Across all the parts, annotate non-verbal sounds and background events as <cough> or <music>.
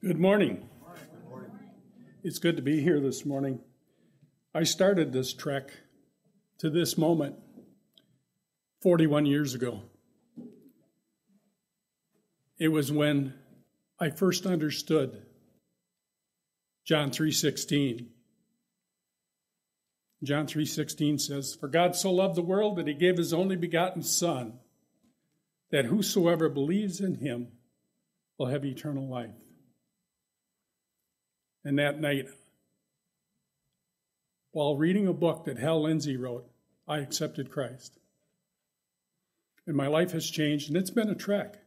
Good morning. It's good to be here this morning. I started this trek to this moment 41 years ago. It was when I first understood John 3:16. John 3:16 says, "For God so loved the world that he gave his only begotten son, that whosoever believes in him will have eternal life." And that night, while reading a book that Hal Lindsey wrote, I accepted Christ. And my life has changed, and it's been a trek.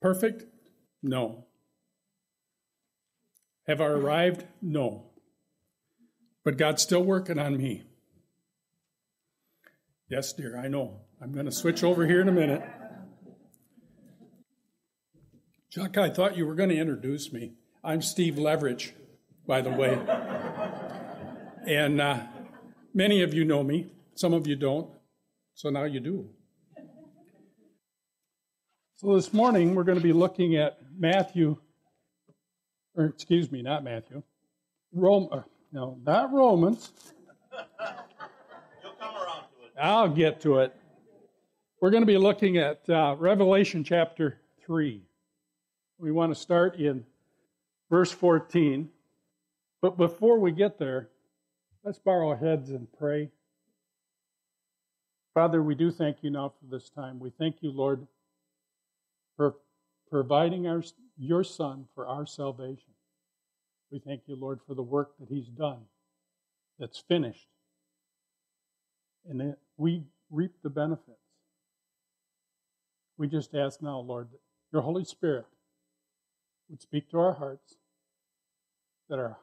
Perfect? No. Have I arrived? No. But God's still working on me. Yes, dear, I know. I'm going to switch over here in a minute. Chuck, I thought you were going to introduce me. I'm Steve Leverage, by the way. and uh, many of you know me, some of you don't, so now you do. So this morning we're going to be looking at Matthew, or excuse me, not Matthew, Rome, uh, no, not Romans. You'll come around to it. I'll get to it. We're going to be looking at uh, Revelation chapter 3. We want to start in verse 14. But before we get there, let's bow our heads and pray. Father, we do thank you now for this time. We thank you, Lord, for providing our, your Son for our salvation. We thank you, Lord, for the work that He's done, that's finished, and that we reap the benefits. We just ask now, Lord, that your Holy Spirit would speak to our hearts, that our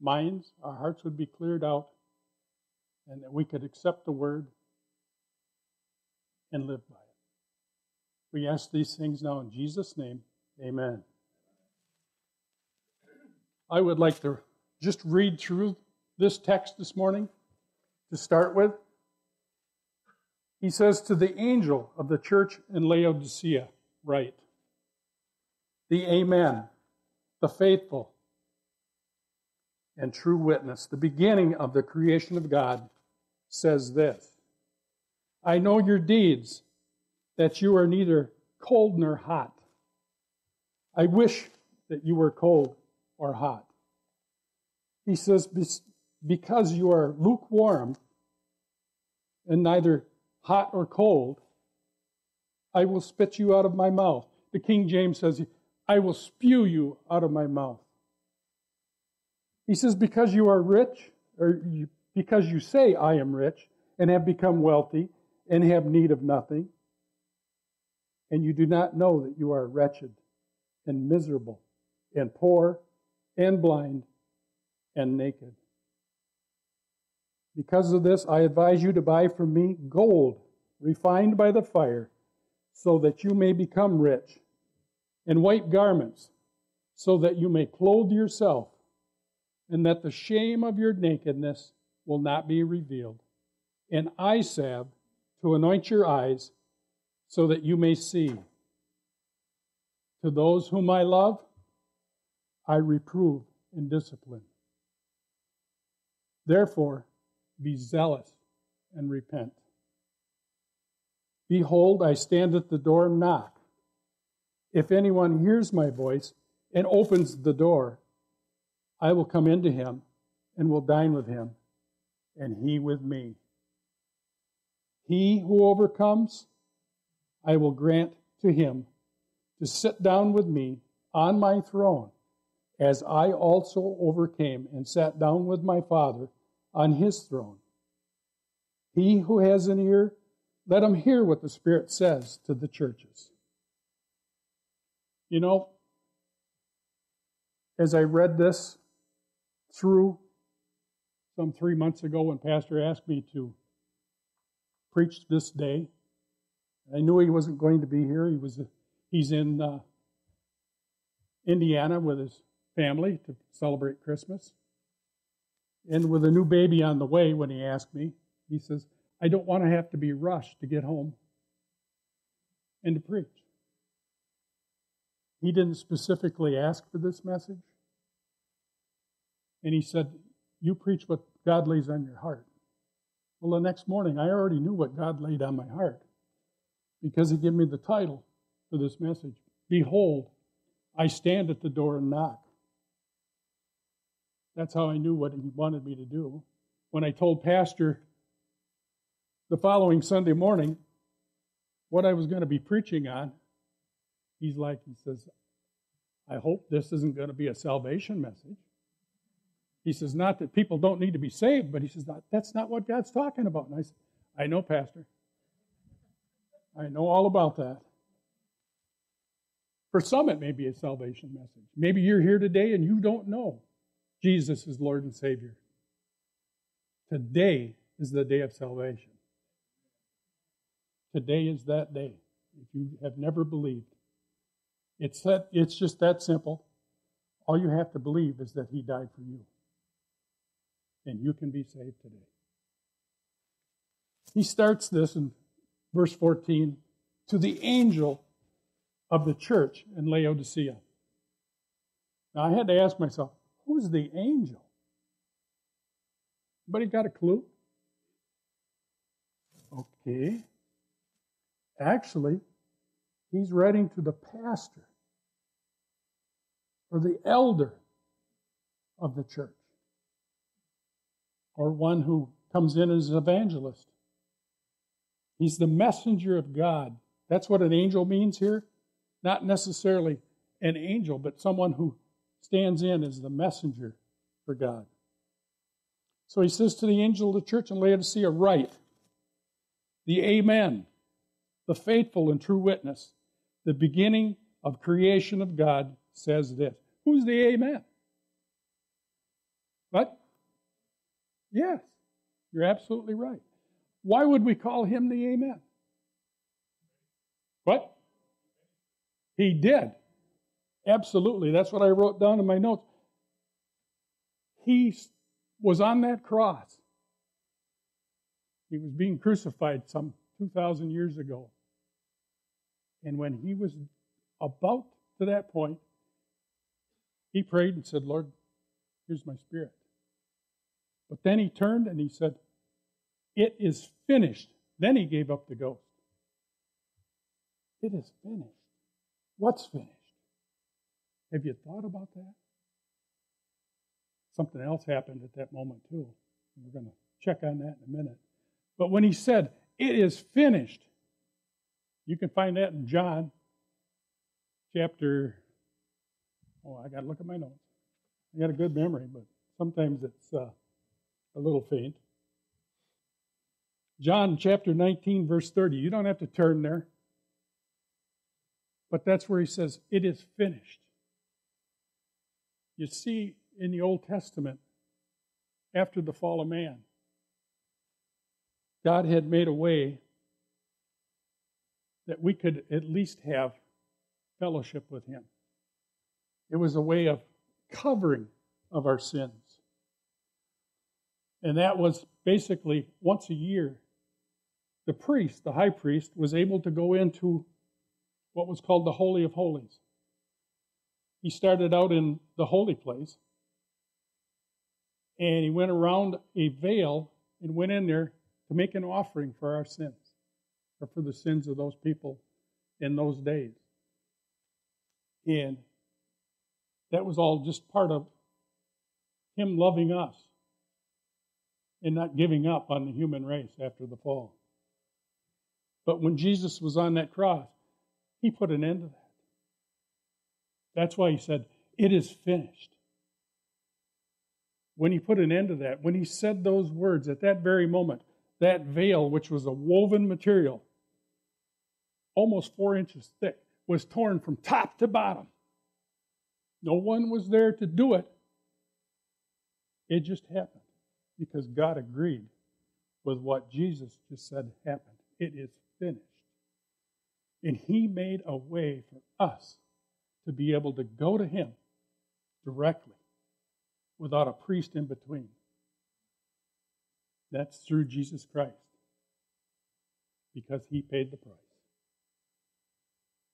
minds, our hearts would be cleared out, and that we could accept the word and live by it. We ask these things now in Jesus' name. Amen. I would like to just read through this text this morning to start with. He says, To the angel of the church in Laodicea, write, The Amen, the faithful and true witness, the beginning of the creation of God, says this I know your deeds, that you are neither cold nor hot. I wish that you were cold or hot. He says, Because you are lukewarm and neither hot or cold, I will spit you out of my mouth. The King James says, I will spew you out of my mouth. He says, Because you are rich, or you, because you say, I am rich, and have become wealthy, and have need of nothing, and you do not know that you are wretched, and miserable, and poor, and blind, and naked. Because of this, I advise you to buy from me gold refined by the fire, so that you may become rich, and white garments, so that you may clothe yourself and that the shame of your nakedness will not be revealed, and eye salve to anoint your eyes so that you may see. To those whom I love, I reprove and discipline. Therefore, be zealous and repent. Behold, I stand at the door and knock. If anyone hears my voice and opens the door, I will come into him and will dine with him, and he with me. He who overcomes, I will grant to him to sit down with me on my throne, as I also overcame and sat down with my Father on his throne. He who has an ear, let him hear what the Spirit says to the churches. You know, as I read this through some three months ago when Pastor asked me to preach this day. I knew he wasn't going to be here. He was he's in uh, Indiana with his family to celebrate Christmas. And with a new baby on the way, when he asked me, he says, I don't want to have to be rushed to get home and to preach. He didn't specifically ask for this message. And he said, You preach what God lays on your heart. Well, the next morning, I already knew what God laid on my heart because he gave me the title for this message Behold, I stand at the door and knock. That's how I knew what he wanted me to do. When I told Pastor the following Sunday morning what I was going to be preaching on, he's like, he says, I hope this isn't going to be a salvation message. He says, not that people don't need to be saved, but he says, that's not what God's talking about. And I said, I know, Pastor. I know all about that. For some, it may be a salvation message. Maybe you're here today and you don't know Jesus is Lord and Savior. Today is the day of salvation. Today is that day. If you have never believed, it's that, it's just that simple. All you have to believe is that He died for you, and you can be saved today. He starts this in verse 14 to the angel of the church in Laodicea. Now, I had to ask myself, who's the angel? Anybody got a clue? Okay. Actually, he's writing to the pastor or the elder of the church or one who comes in as an evangelist. He's the messenger of God. That's what an angel means here. Not necessarily an angel, but someone who stands in as the messenger for God. So he says to the angel of the church in Laodicea, Write, the Amen, the faithful and true witness, the beginning of creation of God, says this. Who's the Amen? But Yes, you're absolutely right. Why would we call him the Amen? What? He did. Absolutely. That's what I wrote down in my notes. He was on that cross. He was being crucified some 2,000 years ago. And when he was about to that point, he prayed and said, Lord, here's my spirit. But then he turned and he said, It is finished. Then he gave up the ghost. It is finished. What's finished? Have you thought about that? Something else happened at that moment, too. We're going to check on that in a minute. But when he said, It is finished, you can find that in John chapter. Oh, I got to look at my notes. I got a good memory, but sometimes it's uh, a little faint. John chapter 19, verse 30. You don't have to turn there. But that's where he says, It is finished. You see, in the Old Testament, after the fall of man, God had made a way that we could at least have fellowship with Him. It was a way of covering of our sins. And that was basically once a year, the priest, the high priest, was able to go into what was called the Holy of Holies. He started out in the holy place, and he went around a veil and went in there to make an offering for our sins, or for the sins of those people in those days. And that was all just part of him loving us and not giving up on the human race after the fall. But when Jesus was on that cross, he put an end to that. That's why he said, It is finished. When he put an end to that, when he said those words at that very moment, that veil, which was a woven material, almost four inches thick, was torn from top to bottom. No one was there to do it. It just happened because God agreed with what Jesus just said happened. It is finished. And He made a way for us to be able to go to Him directly without a priest in between. That's through Jesus Christ because He paid the price.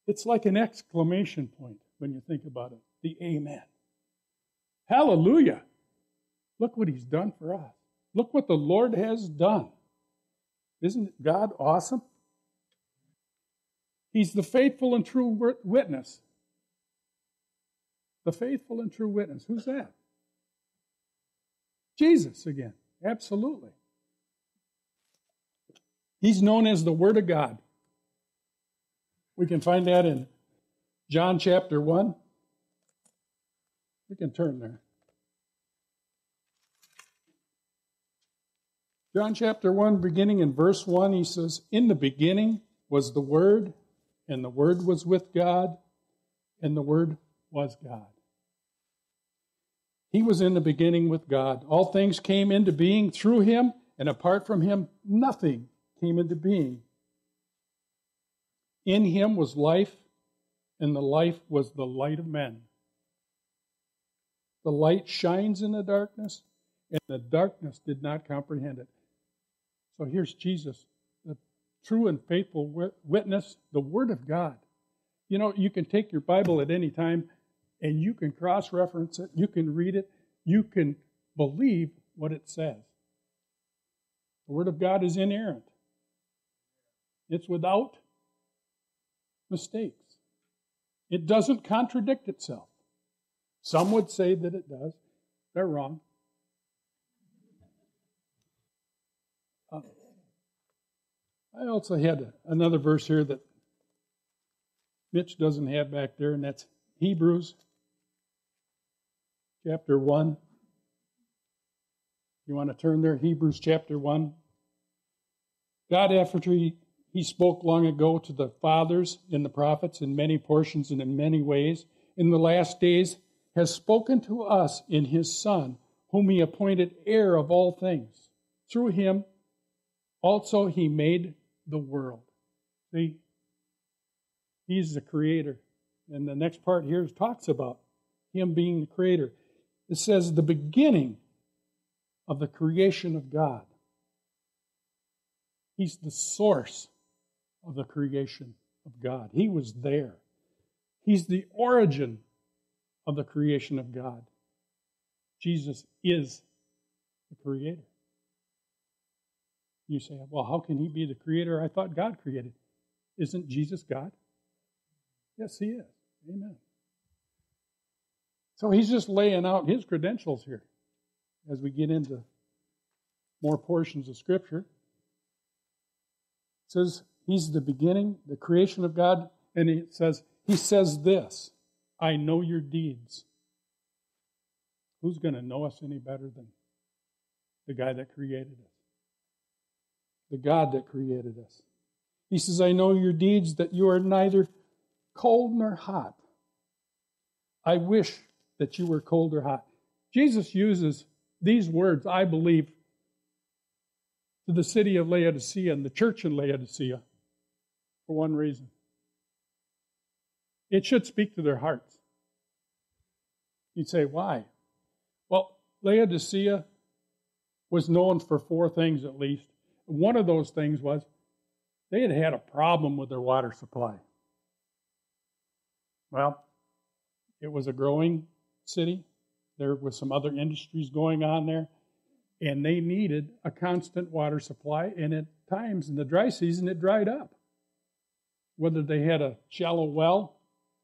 It's like an exclamation point when you think about it. The Amen. Hallelujah. Look what he's done for us. Look what the Lord has done. Isn't God awesome? He's the faithful and true witness. The faithful and true witness. Who's that? Jesus again. Absolutely. He's known as the Word of God. We can find that in John chapter 1. We can turn there. John chapter 1, beginning in verse 1, he says, In the beginning was the Word, and the Word was with God, and the Word was God. He was in the beginning with God. All things came into being through him, and apart from him, nothing came into being. In him was life, and the life was the light of men. The light shines in the darkness, and the darkness did not comprehend it. So here's Jesus, the true and faithful witness, the Word of God. You know, you can take your Bible at any time and you can cross reference it, you can read it, you can believe what it says. The Word of God is inerrant, it's without mistakes. It doesn't contradict itself. Some would say that it does. They're wrong. Uh, I also had another verse here that Mitch doesn't have back there, and that's Hebrews chapter 1. You want to turn there? Hebrews chapter 1. God, after he, he spoke long ago to the fathers and the prophets in many portions and in many ways, in the last days has spoken to us in his Son, whom he appointed heir of all things. Through him also he made the world. See? He's the creator. And the next part here talks about him being the creator. It says the beginning of the creation of God. He's the source of the creation of God. He was there. He's the origin of the creation of God. Jesus is the creator. You say, well, how can he be the creator? I thought God created. Isn't Jesus God? Yes, he is. Amen. So he's just laying out his credentials here as we get into more portions of Scripture. It says he's the beginning, the creation of God, and he says, he says this I know your deeds. Who's going to know us any better than the guy that created us? The God that created us. He says, I know your deeds, that you are neither cold nor hot. I wish that you were cold or hot. Jesus uses these words, I believe, to the city of Laodicea and the church in Laodicea for one reason. It should speak to their hearts. You'd say, why? Well, Laodicea was known for four things at least. One of those things was they had had a problem with their water supply. Well, it was a growing city. There was some other industries going on there, and they needed a constant water supply. And at times in the dry season, it dried up. Whether they had a shallow well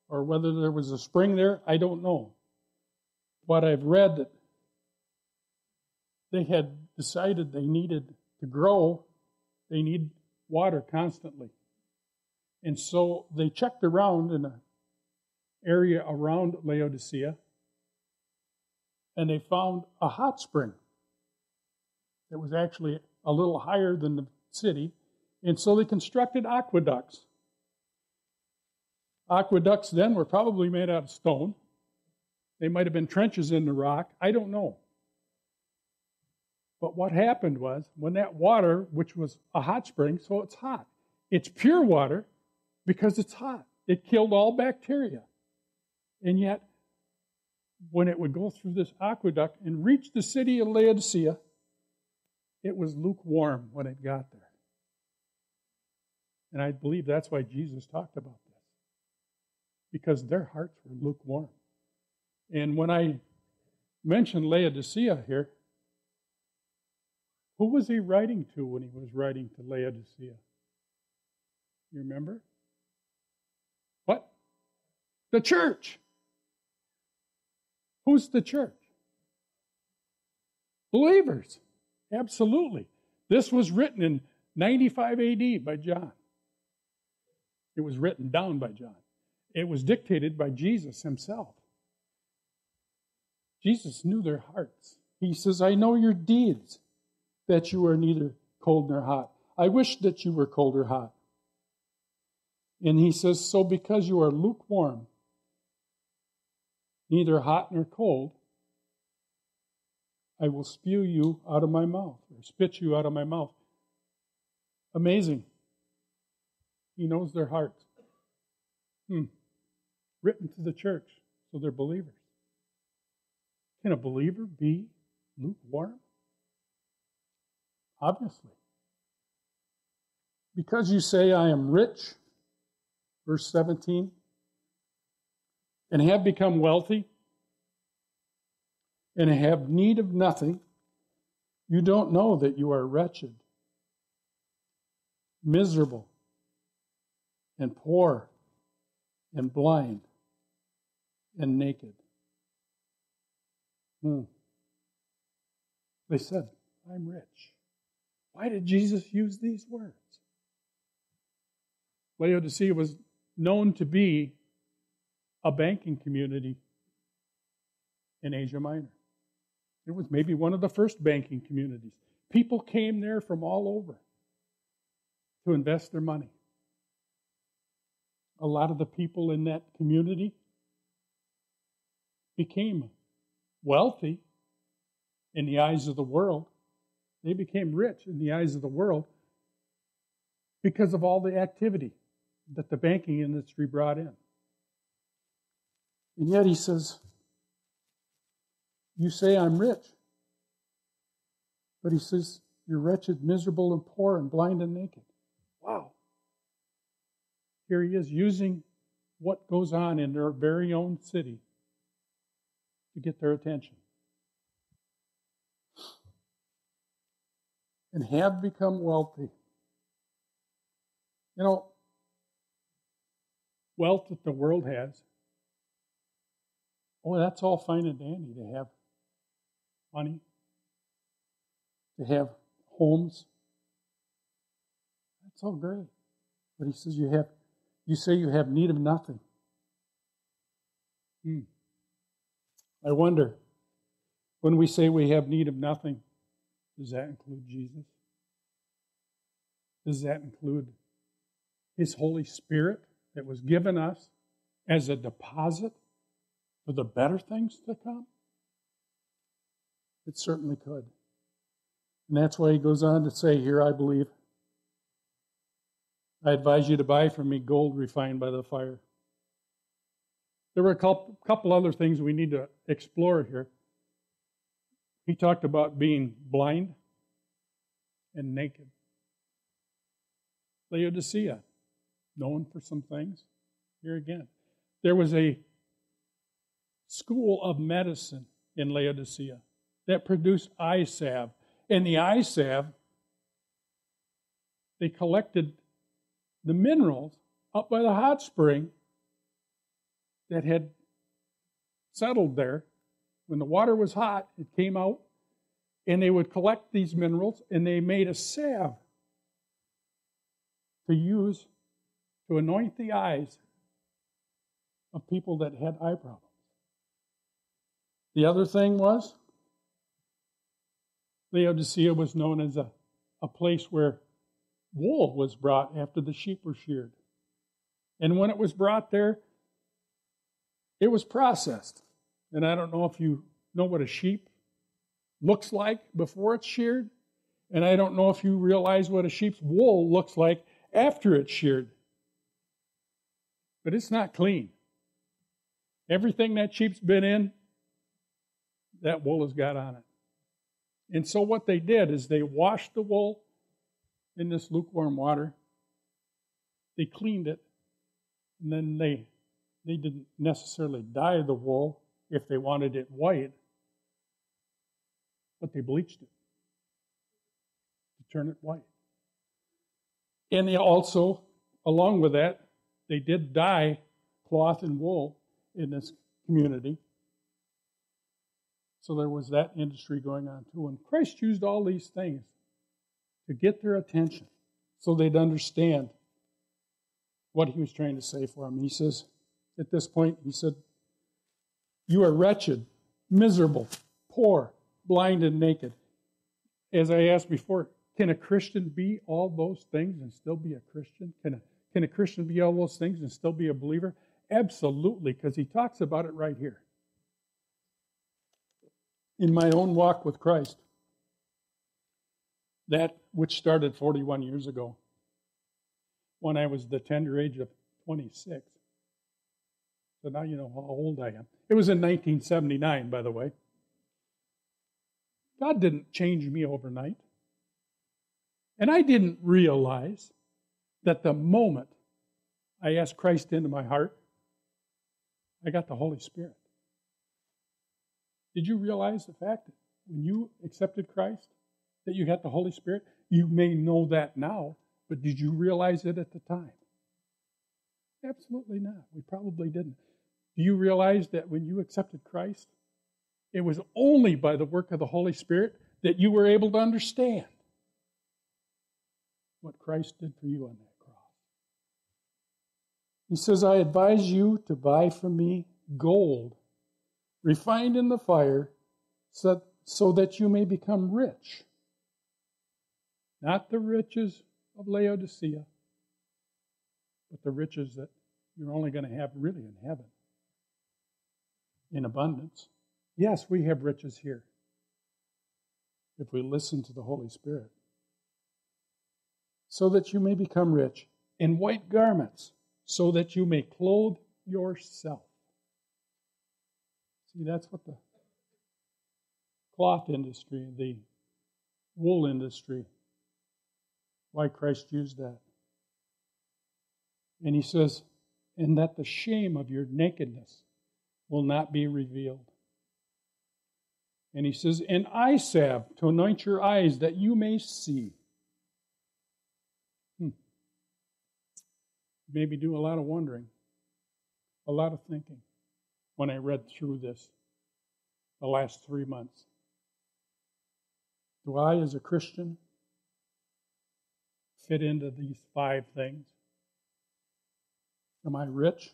or whether there was a spring there, I don't know. But I've read that they had decided they needed to grow, they need water constantly. And so they checked around in an area around Laodicea and they found a hot spring that was actually a little higher than the city. And so they constructed aqueducts. Aqueducts then were probably made out of stone. They might have been trenches in the rock. I don't know. But what happened was when that water, which was a hot spring, so it's hot, it's pure water because it's hot. It killed all bacteria. And yet, when it would go through this aqueduct and reach the city of Laodicea, it was lukewarm when it got there. And I believe that's why Jesus talked about this. Because their hearts were lukewarm. And when I mentioned Laodicea here, who was he writing to when he was writing to Laodicea? You remember? What? The church. Who's the church? Believers. Absolutely. This was written in 95 AD by John. It was written down by John. It was dictated by Jesus himself. Jesus knew their hearts. He says, I know your deeds, that you are neither cold nor hot. I wish that you were cold or hot. And he says, So because you are lukewarm, neither hot nor cold, I will spew you out of my mouth, or spit you out of my mouth. Amazing. He knows their hearts. Hmm. Written to the church, so they're believers. Can a believer be lukewarm? Obviously. Because you say, I am rich, verse 17, and have become wealthy, and have need of nothing, you don't know that you are wretched, miserable, and poor, and blind, and naked. Hmm. They said, I'm rich. Why did Jesus use these words? Laodicea was known to be a banking community in Asia Minor. It was maybe one of the first banking communities. People came there from all over to invest their money. A lot of the people in that community became wealthy in the eyes of the world. They became rich in the eyes of the world because of all the activity that the banking industry brought in. And yet he says, You say I'm rich. But he says, You're wretched, miserable, and poor, and blind and naked. Wow. Here he is using what goes on in their very own city to get their attention. And have become wealthy. You know, wealth that the world has, oh, that's all fine and dandy to have money, to have homes. That's all great. But he says you have you say you have need of nothing. Hmm. I wonder, when we say we have need of nothing, does that include Jesus? Does that include His Holy Spirit that was given us as a deposit for the better things to come? It certainly could. And that's why he goes on to say here, I believe, I advise you to buy from me gold refined by the fire there were a couple, other things we need to explore here. He talked about being blind and naked. Laodicea, known for some things. Here again, there was a school of medicine in Laodicea that produced eye salve. And the eye salve, they collected the minerals up by the hot spring that had settled there. When the water was hot, it came out, and they would collect these minerals and they made a salve to use to anoint the eyes of people that had eye problems. The other thing was, Laodicea was known as a, a place where wool was brought after the sheep were sheared. And when it was brought there, it was processed. And I don't know if you know what a sheep looks like before it's sheared. And I don't know if you realize what a sheep's wool looks like after it's sheared. But it's not clean. Everything that sheep's been in, that wool has got on it. And so what they did is they washed the wool in this lukewarm water. They cleaned it, and then they they didn't necessarily dye the wool if they wanted it white, but they bleached it to turn it white. And they also, along with that, they did dye cloth and wool in this community. So there was that industry going on too. And Christ used all these things to get their attention so they'd understand what he was trying to say for them. He says, at this point, he said, You are wretched, miserable, poor, blind, and naked. As I asked before, can a Christian be all those things and still be a Christian? Can a, can a Christian be all those things and still be a believer? Absolutely, because he talks about it right here. In my own walk with Christ, that which started 41 years ago, when I was the tender age of 26. So now you know how old I am. It was in 1979, by the way. God didn't change me overnight. And I didn't realize that the moment I asked Christ into my heart, I got the Holy Spirit. Did you realize the fact that when you accepted Christ, that you got the Holy Spirit? You may know that now, but did you realize it at the time? Absolutely not. We probably didn't. Do you realize that when you accepted Christ, it was only by the work of the Holy Spirit that you were able to understand what Christ did for you on that cross? He says, I advise you to buy from me gold refined in the fire so, so that you may become rich. Not the riches of Laodicea, but the riches that you're only going to have really in heaven in abundance. Yes, we have riches here if we listen to the Holy Spirit. So that you may become rich, in white garments, so that you may clothe yourself. See, that's what the cloth industry, the wool industry, why Christ used that. And he says, and that the shame of your nakedness will not be revealed. And he says, and eye salve to anoint your eyes that you may see. Hmm. Maybe do a lot of wondering, a lot of thinking when I read through this the last three months. Do I, as a Christian, fit into these five things? Am I rich?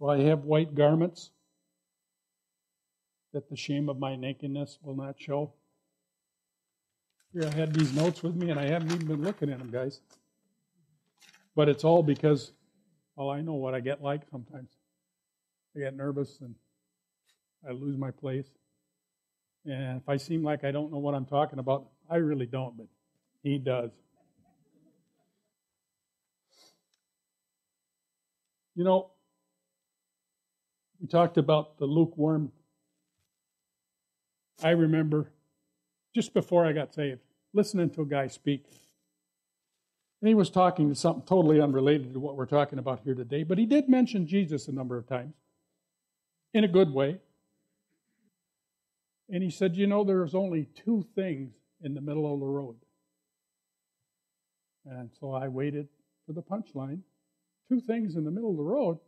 Do I have white garments that the shame of my nakedness will not show? Here, I had these notes with me, and I haven't even been looking at them, guys. But it's all because, well, I know what I get like sometimes. I get nervous and I lose my place. And if I seem like I don't know what I'm talking about, I really don't, but he does. You know, we talked about the lukewarm. I remember just before I got saved, listening to a guy speak. And he was talking to something totally unrelated to what we're talking about here today, but he did mention Jesus a number of times in a good way. And he said, You know, there's only two things in the middle of the road. And so I waited for the punchline. Two things in the middle of the road.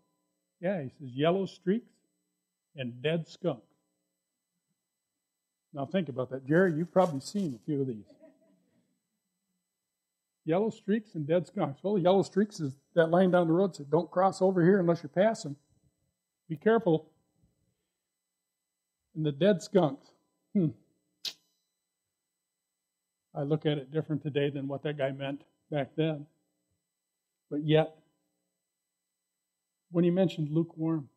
Yeah, he says yellow streaks and dead skunk. Now think about that. Jerry, you've probably seen a few of these. Yellow streaks and dead skunks. Well, the yellow streaks is that line down the road said, don't cross over here unless you're passing. Be careful. And the dead skunks. Hmm. I look at it different today than what that guy meant back then. But yet, when he mentioned lukewarm,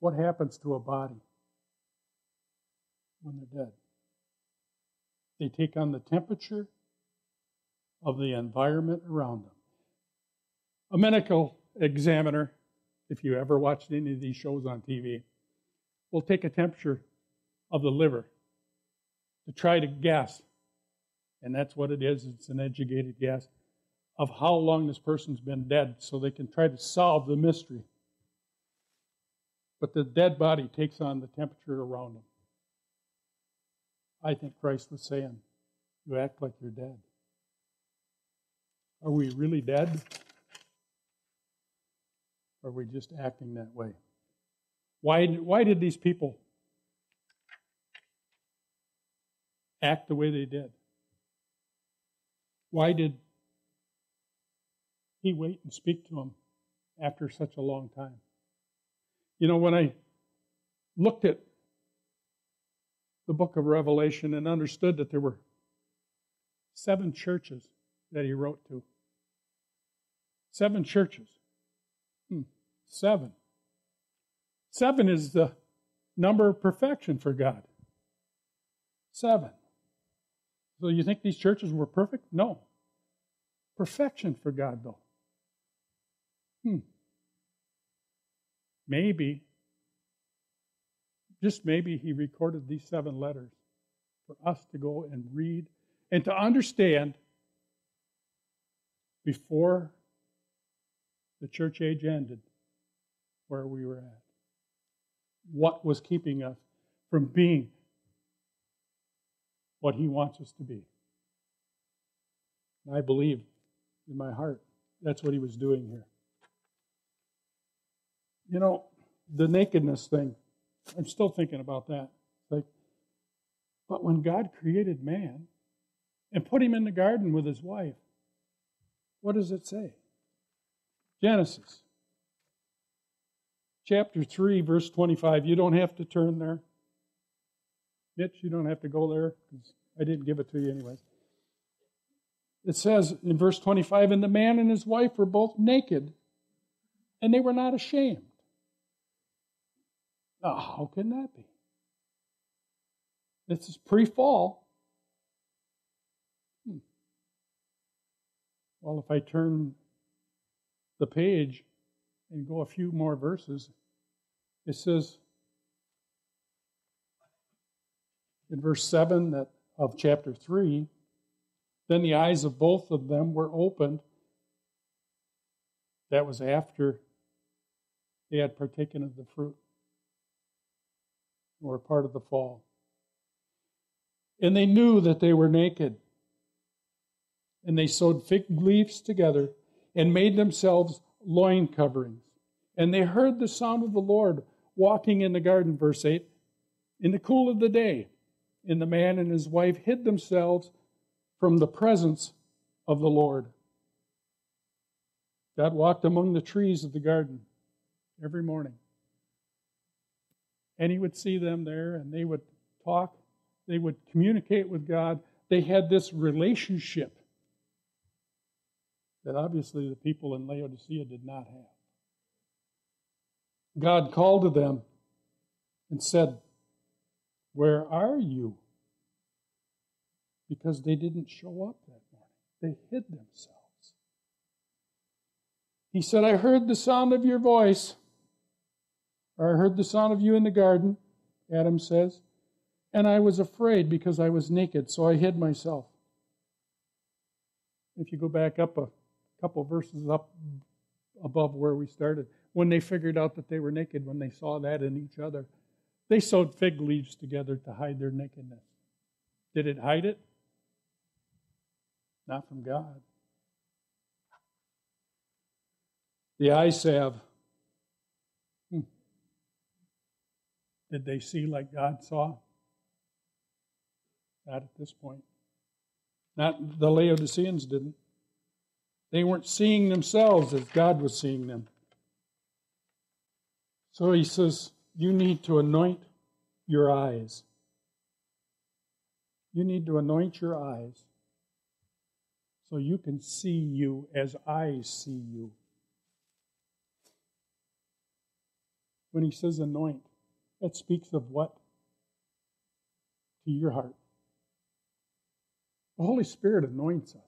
what happens to a body when they're dead? They take on the temperature of the environment around them. A medical examiner, if you ever watched any of these shows on TV, will take a temperature of the liver to try to guess, and that's what it is, it's an educated guess, of how long this person's been dead so they can try to solve the mystery. But the dead body takes on the temperature around them. I think Christ was saying, You act like you're dead. Are we really dead? Or are we just acting that way? Why, why did these people act the way they did? Why did he wait and speak to him after such a long time? You know, when I looked at the book of Revelation and understood that there were seven churches that he wrote to. Seven churches. Hmm. Seven. Seven is the number of perfection for God. Seven. So you think these churches were perfect? No. Perfection for God, though. Hmm. Maybe, just maybe, he recorded these seven letters for us to go and read and to understand before the church age ended where we were at. What was keeping us from being what he wants us to be. I believe in my heart that's what he was doing here. You know, the nakedness thing, I'm still thinking about that. Like, but when God created man and put him in the garden with his wife, what does it say? Genesis chapter 3, verse 25. You don't have to turn there. Mitch, you don't have to go there because I didn't give it to you anyway. It says in verse 25, and the man and his wife were both naked, and they were not ashamed. Oh, how can that be? This is pre fall. Hmm. Well, if I turn the page and go a few more verses, it says in verse 7 that of chapter 3 then the eyes of both of them were opened that was after they had partaken of the fruit or part of the fall. And they knew that they were naked. And they sewed fig leaves together and made themselves loin coverings. And they heard the sound of the Lord walking in the garden, verse 8, in the cool of the day. And the man and his wife hid themselves from the presence of the Lord. God walked among the trees of the garden every morning and he would see them there and they would talk, they would communicate with God. They had this relationship that obviously the people in Laodicea did not have. God called to them and said, Where are you? Because they didn't show up that morning, they hid themselves. He said, I heard the sound of your voice or I heard the sound of you in the garden, Adam says, and I was afraid because I was naked, so I hid myself. If you go back up a couple verses up above where we started, when they figured out that they were naked, when they saw that in each other, they sewed fig leaves together to hide their nakedness. Did it hide it? Not from God. The eye salve Did they see like God saw? Not at this point. Not the Laodiceans didn't. They weren't seeing themselves as God was seeing them. So he says, You need to anoint your eyes. You need to anoint your eyes so you can see you as I see you. When he says anoint, that speaks of what? To your heart. The Holy Spirit anoints us.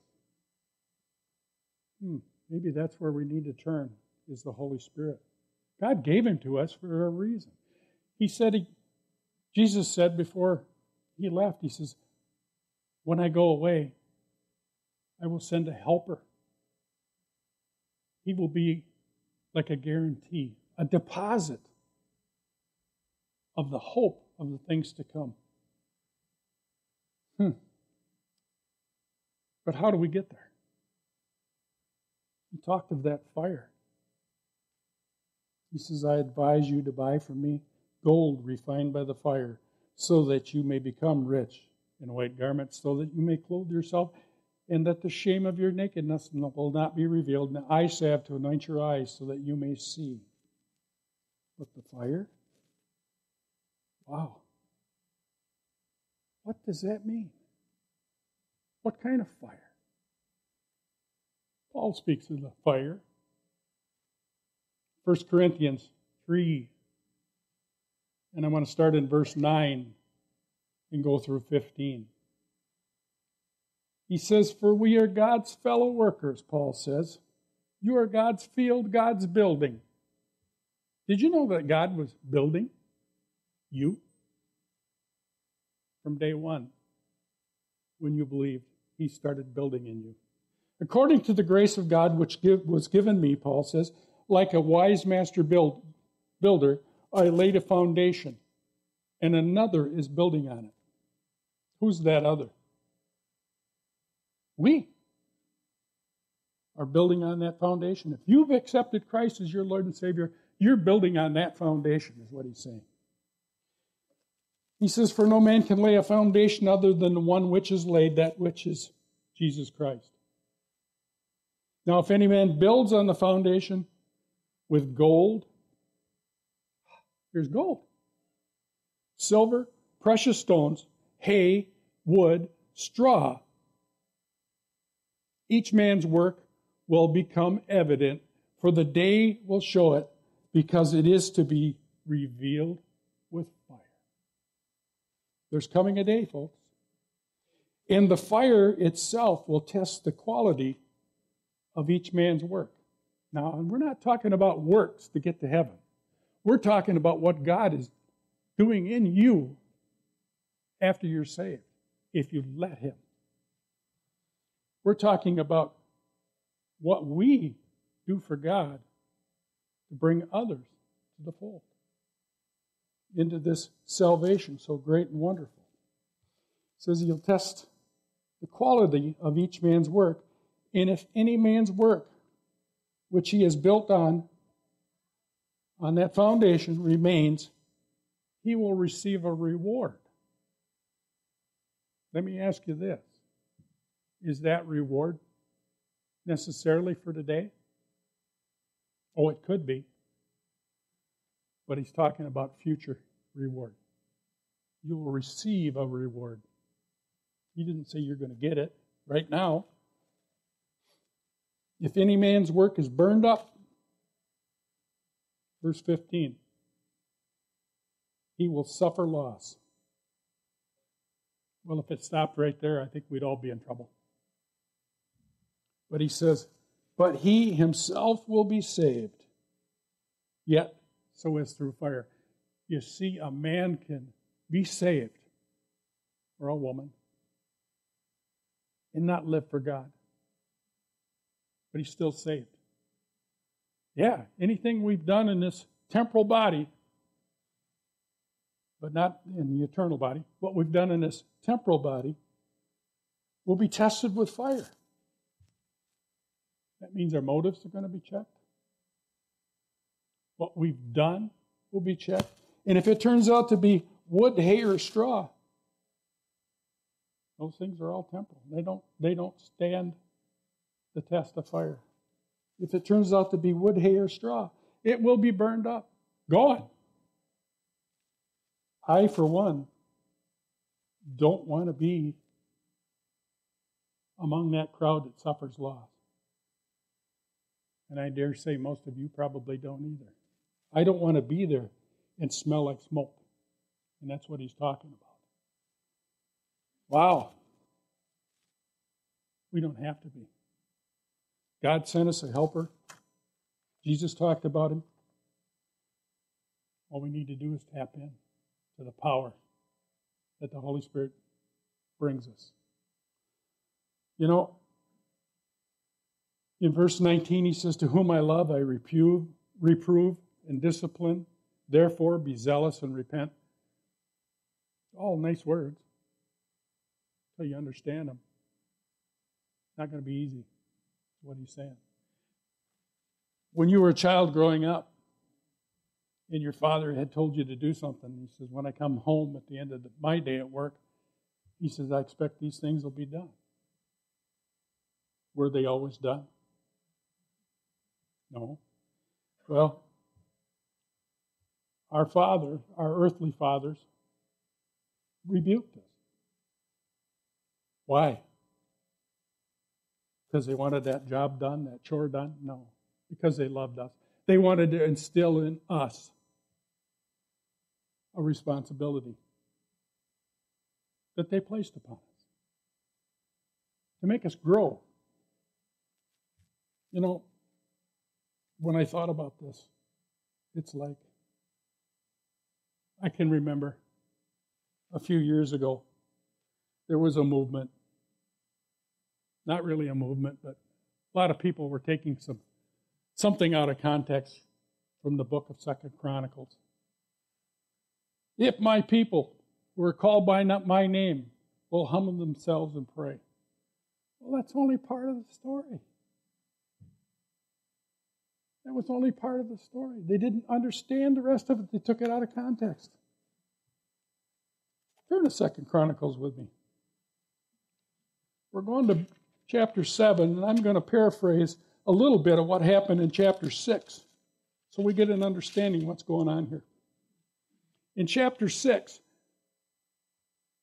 Hmm, maybe that's where we need to turn, is the Holy Spirit. God gave him to us for a reason. He said, he, Jesus said before he left, He says, When I go away, I will send a helper He will be like a guarantee, a deposit of the hope of the things to come. Hmm. But how do we get there? He talked of that fire. He says, I advise you to buy from me gold refined by the fire, so that you may become rich in white garments, so that you may clothe yourself, and that the shame of your nakedness will not be revealed, and eye salve to anoint your eyes, so that you may see. But the fire? Wow. What does that mean? What kind of fire? Paul speaks of the fire. 1 Corinthians 3. And I want to start in verse 9 and go through 15. He says, For we are God's fellow workers, Paul says. You are God's field, God's building. Did you know that God was building you? From day one, when you believed, He started building in you. According to the grace of God which give, was given me, Paul says, like a wise master build, builder, I laid a foundation, and another is building on it. Who's that other? We are building on that foundation. If you've accepted Christ as your Lord and Savior, you're building on that foundation, is what he's saying. He says, For no man can lay a foundation other than the one which is laid, that which is Jesus Christ. Now, if any man builds on the foundation with gold, here's gold, silver, precious stones, hay, wood, straw, each man's work will become evident, for the day will show it, because it is to be revealed. There's coming a day, folks. And the fire itself will test the quality of each man's work. Now, and we're not talking about works to get to heaven. We're talking about what God is doing in you after you're saved, if you let Him. We're talking about what we do for God to bring others to the fold, into this salvation so great and wonderful. It says he'll test the quality of each man's work and if any man's work, which he has built on, on that foundation remains, he will receive a reward. Let me ask you this Is that reward necessarily for today? Oh, it could be. But he's talking about future reward. You will receive a reward. He didn't say you're going to get it right now. If any man's work is burned up, verse 15, he will suffer loss. Well, if it stopped right there, I think we'd all be in trouble. But he says, But he himself will be saved, yet so as through fire. You see, a man can be saved, or a woman, and not live for God but he's still saved. Yeah, anything we've done in this temporal body, but not in the eternal body, what we've done in this temporal body will be tested with fire. That means our motives are going to be checked. What we've done will be checked. And if it turns out to be wood, hay, or straw, those things are all temporal. They don't, they don't stand the test of fire. If it turns out to be wood, hay, or straw, it will be burned up, gone. I, for one, don't want to be among that crowd that suffers loss. And I dare say most of you probably don't either. I don't want to be there and smell like smoke. And that's what he's talking about. Wow. We don't have to be. God sent us a helper. Jesus talked about him. All we need to do is tap in to the power that the Holy Spirit brings us. You know, In verse 19, he says, To whom I love, I reprove, reprove and discipline. Therefore, be zealous and repent. All nice words until you understand them. Not going to be easy, what he's saying. When you were a child growing up, and your father had told you to do something, he says, When I come home at the end of the, my day at work, he says, I expect these things will be done. Were they always done? No. Well, our father, our earthly fathers, rebuked us. Why? Because they wanted that job done, that chore done? No. Because they loved us. They wanted to instill in us a responsibility that they placed upon us to make us grow. You know, when I thought about this, it's like I can remember a few years ago, there was a movement. Not really a movement, but a lot of people were taking some something out of context from the book of Second Chronicles. If my people who are called by not my name will humble themselves and pray. Well, that's only part of the story. That was only part of the story. They didn't understand the rest of it. They took it out of context. Turn to Second Chronicles with me. We're going to chapter 7, and I'm going to paraphrase a little bit of what happened in chapter 6 so we get an understanding what's going on here. In chapter 6,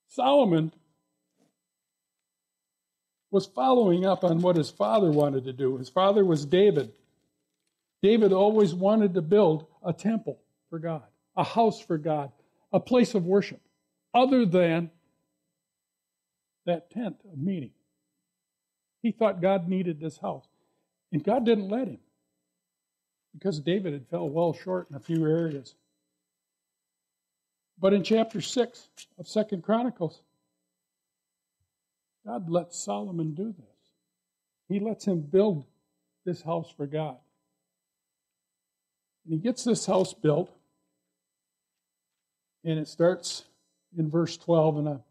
Solomon was following up on what his father wanted to do. His father was David. David always wanted to build a temple for God, a house for God, a place of worship, other than that tent of meeting. He thought God needed this house. And God didn't let him because David had fell well short in a few areas. But in chapter 6 of Second Chronicles, God lets Solomon do this. He lets him build this house for God. And he gets this house built, and it starts in verse 12, and I'm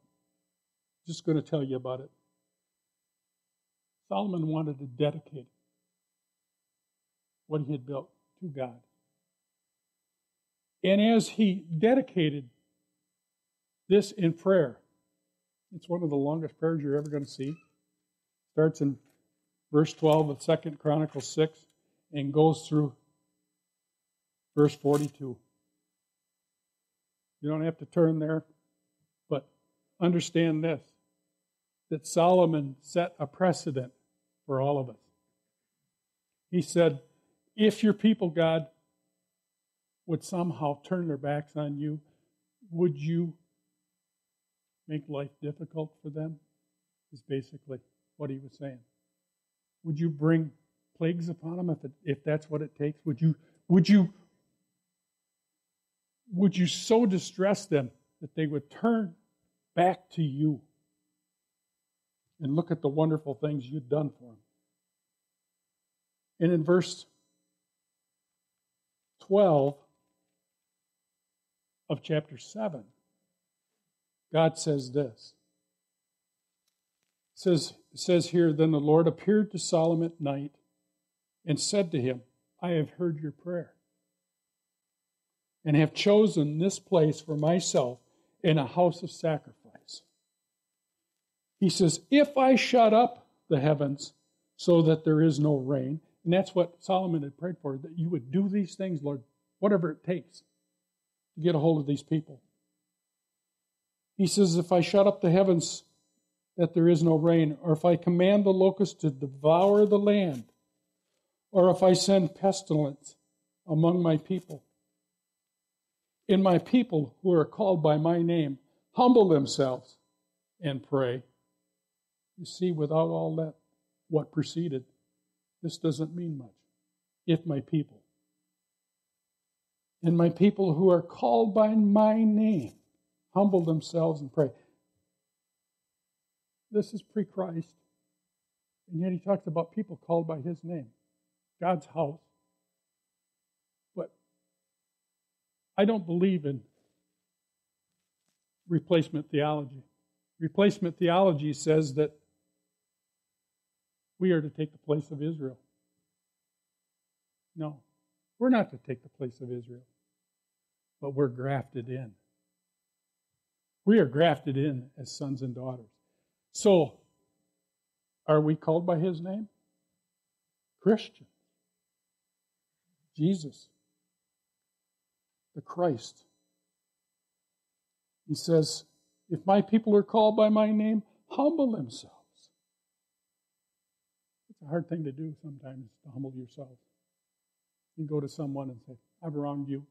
just going to tell you about it. Solomon wanted to dedicate what he had built to God. And as he dedicated this in prayer, it's one of the longest prayers you're ever going to see. Starts in verse 12 of Second Chronicles 6 and goes through verse 42. You don't have to turn there, but understand this that Solomon set a precedent for all of us. He said, If your people, God, would somehow turn their backs on you, would you make life difficult for them? Is basically what he was saying. Would you bring plagues upon them if, it, if that's what it takes? Would you, would you would you so distress them that they would turn back to you and look at the wonderful things you'd done for them? And in verse 12 of chapter 7, God says this. It says, it says here, Then the Lord appeared to Solomon at night and said to him, I have heard your prayer and have chosen this place for myself in a house of sacrifice. He says, If I shut up the heavens so that there is no rain, and that's what Solomon had prayed for, that you would do these things, Lord, whatever it takes to get a hold of these people. He says, If I shut up the heavens that there is no rain, or if I command the locusts to devour the land, or if I send pestilence among my people, in my people who are called by my name humble themselves and pray. You see, without all that, what preceded, this doesn't mean much. If my people, and my people who are called by my name humble themselves and pray. This is pre Christ, And yet he talks about people called by his name, God's house. I don't believe in replacement theology. Replacement theology says that we are to take the place of Israel. No, we're not to take the place of Israel, but we're grafted in. We are grafted in as sons and daughters. So, are we called by his name? Christian. Jesus. The Christ. He says, If my people are called by my name, humble themselves. It's a hard thing to do sometimes to humble yourself. You go to someone and say, I've wronged you.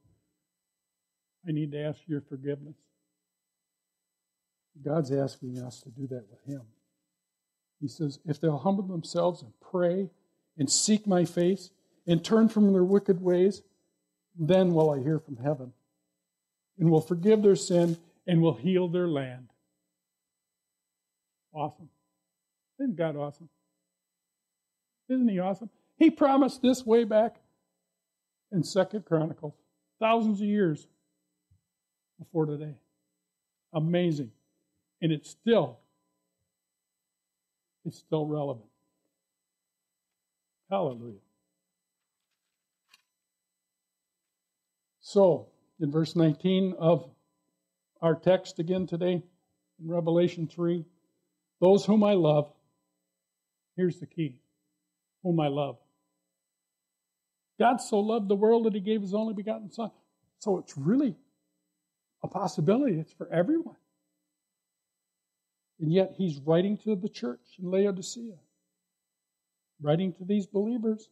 I need to ask your forgiveness. God's asking us to do that with Him. He says, If they'll humble themselves and pray and seek my face and turn from their wicked ways, then will I hear from heaven and will forgive their sin and will heal their land. Awesome. Isn't God awesome? Isn't He awesome? He promised this way back in Second Chronicles, thousands of years before today. Amazing. And it's still, it's still relevant. Hallelujah. So, in verse 19 of our text again today, in Revelation 3, those whom I love, here's the key whom I love. God so loved the world that he gave his only begotten Son. So it's really a possibility, it's for everyone. And yet he's writing to the church in Laodicea, writing to these believers.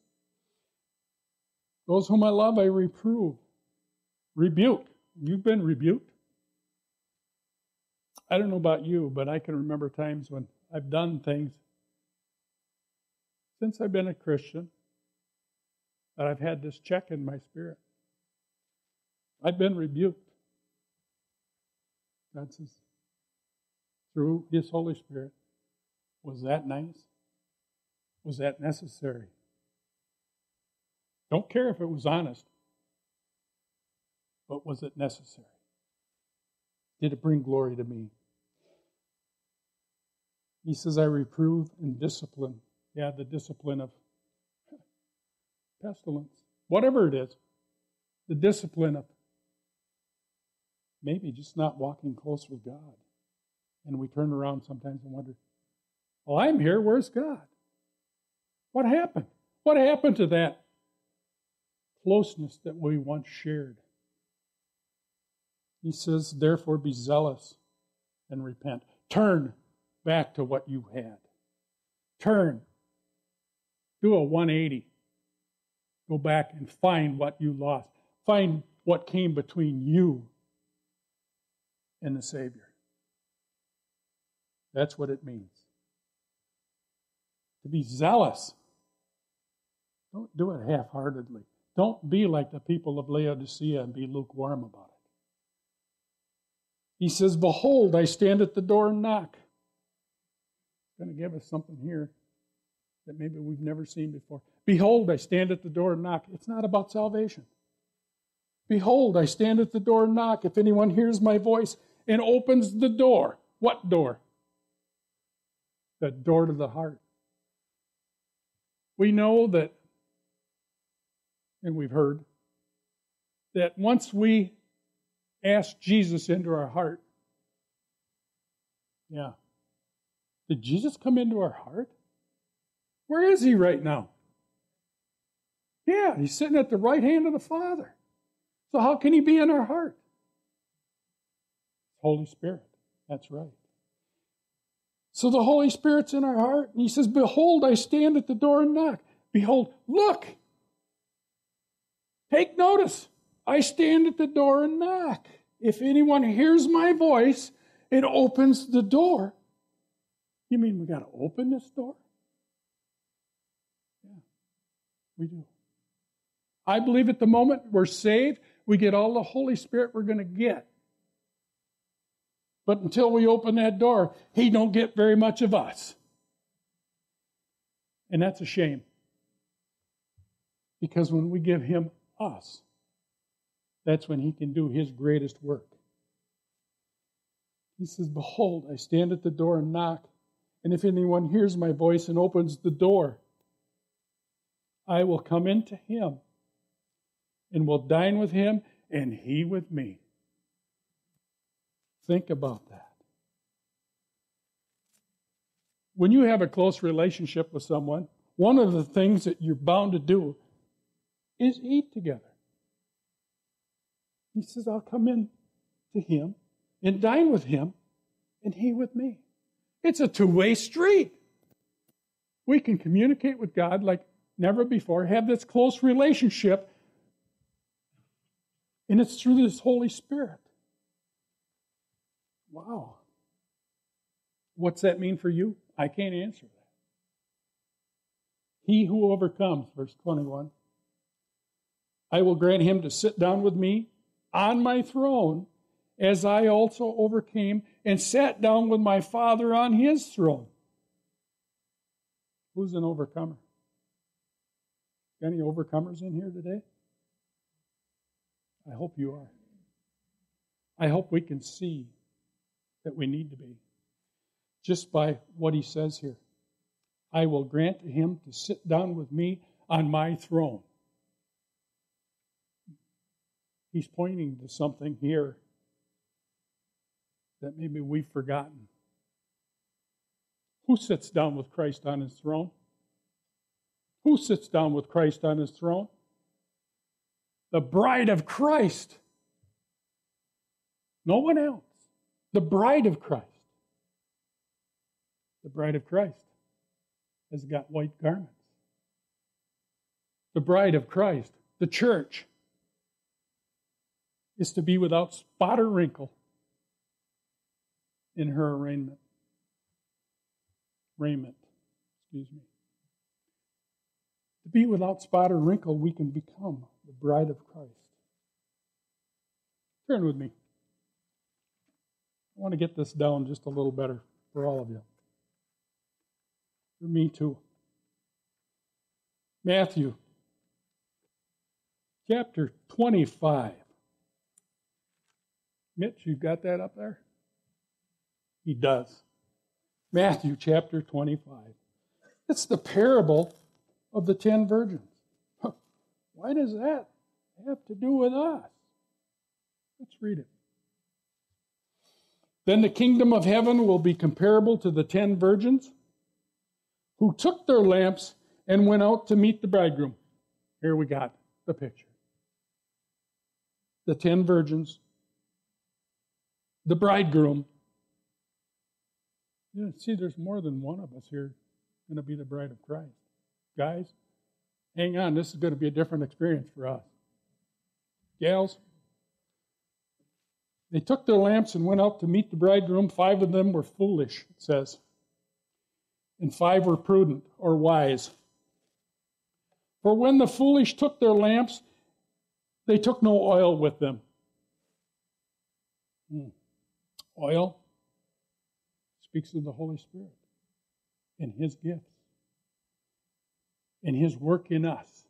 Those whom I love, I reprove, rebuke. You've been rebuked. I don't know about you, but I can remember times when I've done things since I've been a Christian that I've had this check in my spirit. I've been rebuked. God says, through His Holy Spirit, was that nice? Was that necessary? Don't care if it was honest, but was it necessary? Did it bring glory to me? He says, I reprove and discipline. Yeah, the discipline of <laughs> pestilence, whatever it is, the discipline of maybe just not walking close with God. And we turn around sometimes and wonder, well, I'm here, where's God? What happened? What happened to that closeness that we once shared? He says, therefore, be zealous and repent. Turn back to what you had. Turn. Do a 180. Go back and find what you lost. Find what came between you and the Savior. That's what it means. To be zealous. Don't do it half heartedly. Don't be like the people of Laodicea and be lukewarm about it. He says, Behold, I stand at the door and knock. Going to give us something here that maybe we've never seen before. Behold, I stand at the door and knock. It's not about salvation. Behold, I stand at the door and knock. If anyone hears my voice and opens the door, what door? The door to the heart. We know that, and we've heard, that once we ask Jesus into our heart, yeah. Did Jesus come into our heart? Where is he right now? Yeah, he's sitting at the right hand of the Father. So how can he be in our heart? Holy Spirit. That's right. So the Holy Spirit's in our heart, and he says, Behold, I stand at the door and knock. Behold, look. Take notice. I stand at the door and knock. If anyone hears my voice it opens the door, you mean we got to open this door? Yeah, we do. I believe at the moment we're saved, we get all the Holy Spirit we're going to get. But until we open that door, he don't get very much of us. And that's a shame. Because when we give Him us, that's when He can do His greatest work. He says, Behold, I stand at the door and knock. And if anyone hears my voice and opens the door, I will come into him and will dine with him and he with me. Think about that. When you have a close relationship with someone, one of the things that you're bound to do is eat together. He says, I'll come in to him and dine with him and he with me. It's a two way street. We can communicate with God like never before, have this close relationship, and it's through this Holy Spirit. Wow. What's that mean for you? I can't answer that. He who overcomes, verse 21, I will grant him to sit down with me on my throne, as I also overcame and sat down with my Father on his throne. Who's an overcomer? Any overcomers in here today? I hope you are. I hope we can see that we need to be just by what he says here. I will grant to him to sit down with me on my throne. He's pointing to something here that maybe we've forgotten. Who sits down with Christ on his throne? Who sits down with Christ on his throne? The bride of Christ. No one else. The bride of Christ. The bride of Christ has got white garments. The bride of Christ, the church, is to be without spot or wrinkle in her arraignment. Raiment, excuse me. To be without spot or wrinkle, we can become the bride of Christ. Turn with me. I want to get this down just a little better for all of you. For me too. Matthew chapter 25. Mitch, you've got that up there? He does. Matthew chapter 25. It's the parable of the ten virgins. Why does that have to do with us? Let's read it. Then the kingdom of heaven will be comparable to the ten virgins who took their lamps and went out to meet the bridegroom. Here we got the picture. The ten virgins, the bridegroom. You see, there's more than one of us here going to be the bride of Christ. Guys, hang on, this is going to be a different experience for us. Gals, they took their lamps and went out to meet the bridegroom. Five of them were foolish, it says, and five were prudent or wise. For when the foolish took their lamps, they took no oil with them. Hmm. Oil speaks of the Holy Spirit and His gifts and his work in us.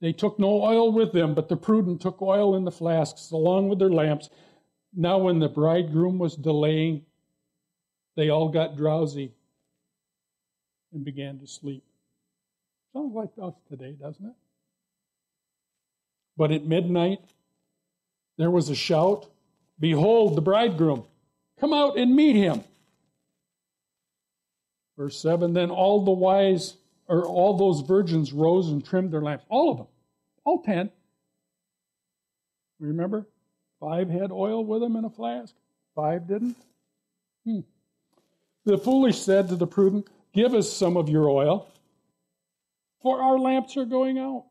They took no oil with them, but the prudent took oil in the flasks along with their lamps. Now, when the bridegroom was delaying, they all got drowsy and began to sleep. Sounds like us today, doesn't it? But at midnight, there was a shout Behold, the bridegroom! Come out and meet him. Verse 7 Then all the wise, or all those virgins rose and trimmed their lamps. All of them. All ten. Remember? Five had oil with them in a flask, five didn't. Hmm. The foolish said to the prudent, Give us some of your oil, for our lamps are going out.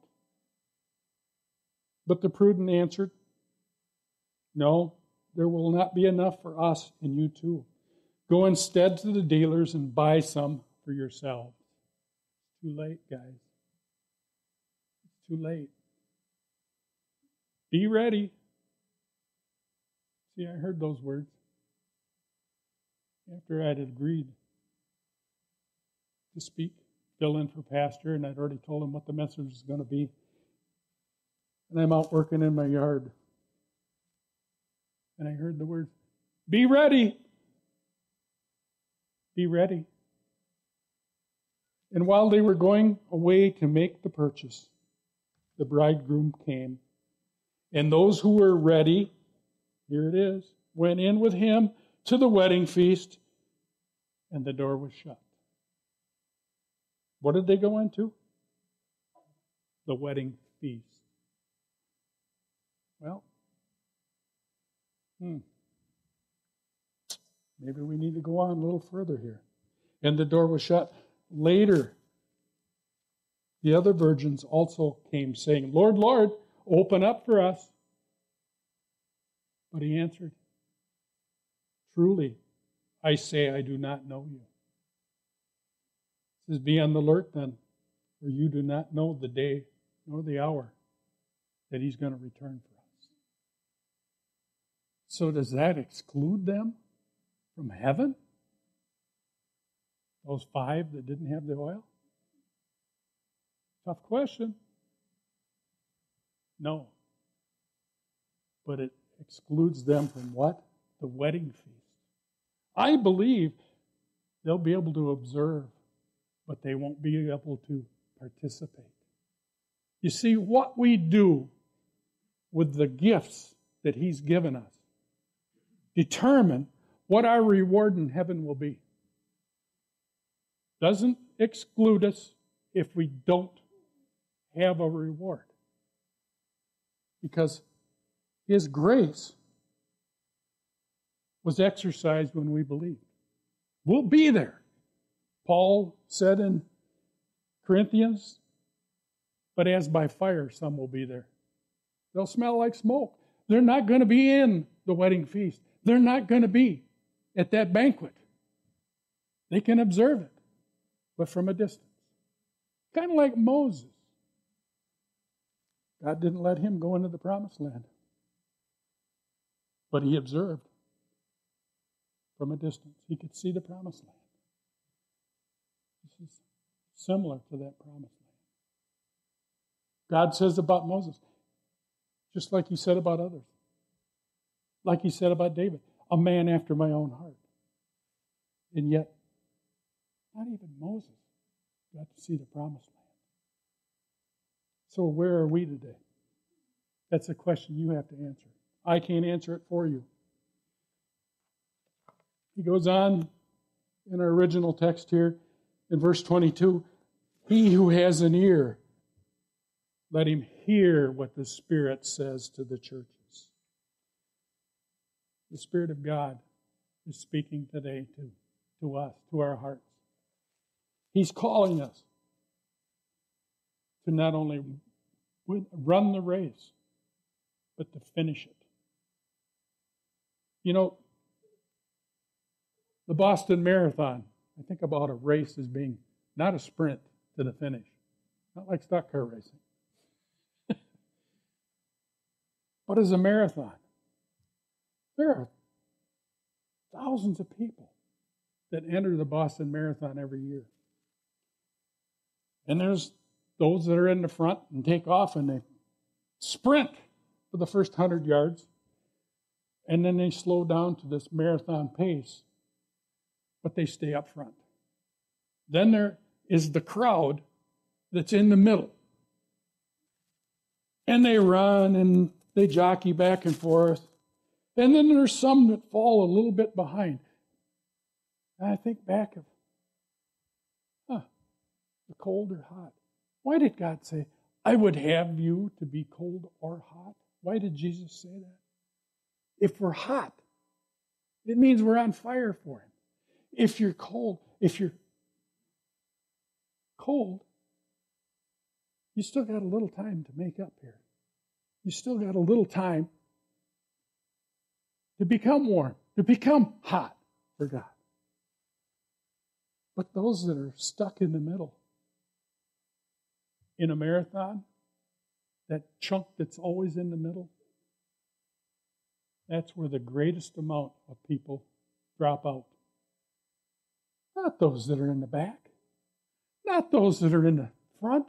But the prudent answered, No, there will not be enough for us and you too. Go instead to the dealers and buy some for yourselves. It's too late, guys. It's too late. Be ready. See, I heard those words after I had agreed to speak, fill in for Pastor, and I'd already told him what the message was going to be. And I'm out working in my yard. And I heard the words, Be ready. Be ready. And while they were going away to make the purchase, the bridegroom came. And those who were ready, here it is, went in with him to the wedding feast, and the door was shut. What did they go into? The wedding feast. Well, hmm. Maybe we need to go on a little further here. And the door was shut. Later, the other virgins also came, saying, Lord, Lord, open up for us. But he answered, Truly, I say, I do not know you. He says, Be on the alert then, for you do not know the day nor the hour that he's going to return. So, does that exclude them from heaven? Those five that didn't have the oil? Tough question. No. But it excludes them from what? The wedding feast. I believe they'll be able to observe, but they won't be able to participate. You see, what we do with the gifts that He's given us determine what our reward in heaven will be. Doesn't exclude us if we don't have a reward. Because His grace was exercised when we believed. We'll be there. Paul said in Corinthians, but as by fire, some will be there. They'll smell like smoke. They're not going to be in the wedding feast. They're not going to be at that banquet. They can observe it, but from a distance. Kind of like Moses. God didn't let him go into the promised land. But he observed from a distance. He could see the promised land. This is similar to that promised land. God says about Moses, just like he said about others, like he said about David, a man after my own heart. And yet, not even Moses got to see the promised land. So, where are we today? That's a question you have to answer. I can't answer it for you. He goes on in our original text here in verse 22 He who has an ear, let him hear what the Spirit says to the churches. The Spirit of God is speaking today to, to us, to our hearts. He's calling us to not only run the race, but to finish it. You know, the Boston Marathon, I think about a race as being not a sprint to the finish, not like stock car racing, <laughs> but as a marathon. There are thousands of people that enter the Boston Marathon every year. And there's those that are in the front and take off and they sprint for the first 100 yards. And then they slow down to this marathon pace, but they stay up front. Then there is the crowd that's in the middle. And they run and they jockey back and forth. And then there's some that fall a little bit behind. And I think back of, huh, the cold or hot. Why did God say, I would have you to be cold or hot? Why did Jesus say that? If we're hot, it means we're on fire for Him. If you're cold, if you're cold, you still got a little time to make up here. You still got a little time to become warm, to become hot for God. But those that are stuck in the middle, in a marathon, that chunk that's always in the middle, that's where the greatest amount of people drop out. Not those that are in the back. Not those that are in the front.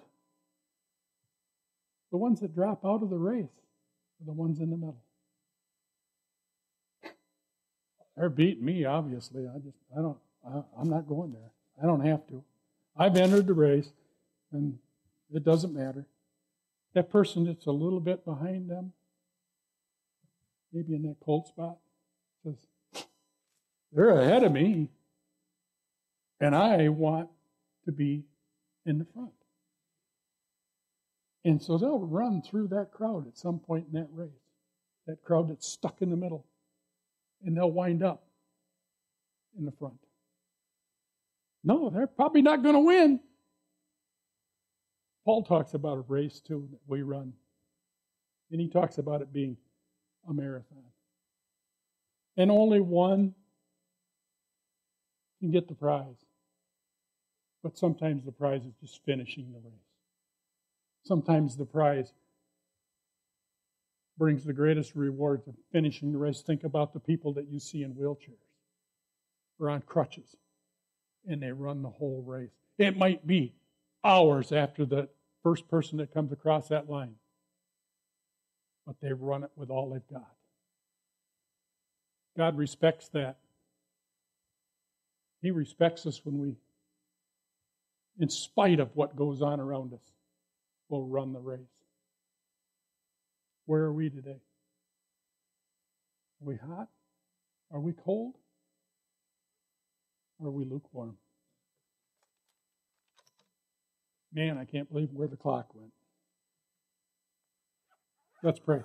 The ones that drop out of the race are the ones in the middle. They're beating me, obviously. I just, I don't, I, I'm not going there. I don't have to. I've entered the race, and it doesn't matter. That person that's a little bit behind them, maybe in that cold spot, says, they're ahead of me, and I want to be in the front. And so they'll run through that crowd at some point in that race, that crowd that's stuck in the middle, and they'll wind up in the front. No, they're probably not going to win. Paul talks about a race too that we run. And he talks about it being a marathon. And only one can get the prize. But sometimes the prize is just finishing the race. Sometimes the prize brings the greatest rewards of finishing the race. Think about the people that you see in wheelchairs or on crutches, and they run the whole race. It might be hours after the first person that comes across that line, but they run it with all they've got. God respects that. He respects us when we, in spite of what goes on around us, will run the race. Where are we today? Are we hot? Are we cold? Are we lukewarm? Man, I can't believe where the clock went. Let's pray.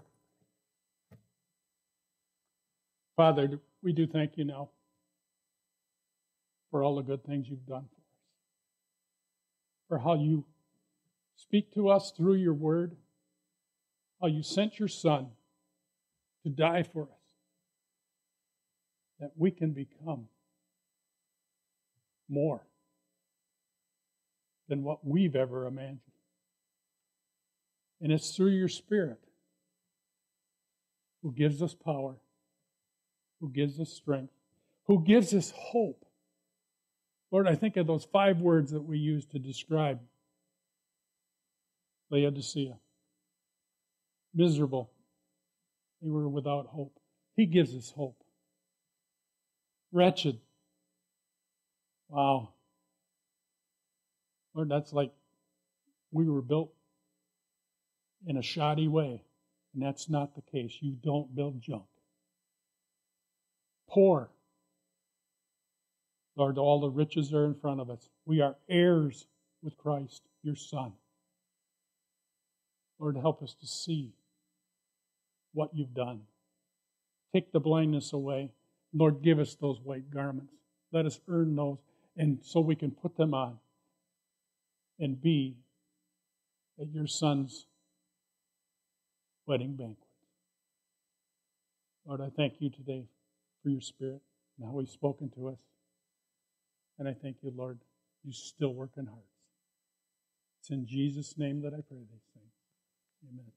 Father, we do thank you now for all the good things you've done for us, for how you speak to us through your word, how you sent your Son to die for us, that we can become more than what we've ever imagined. And it's through your Spirit who gives us power, who gives us strength, who gives us hope. Lord, I think of those five words that we use to describe Laodicea. Miserable. They were without hope. He gives us hope. Wretched. Wow. Lord, that's like we were built in a shoddy way. And that's not the case. You don't build junk. Poor. Lord, all the riches are in front of us. We are heirs with Christ, your Son. Lord, help us to see what you've done. Take the blindness away. Lord, give us those white garments. Let us earn those, and so we can put them on and be at your son's wedding banquet. Lord, I thank you today for your spirit and how he's spoken to us. And I thank you, Lord, you still work in hearts. It's in Jesus' name that I pray these things. Amen.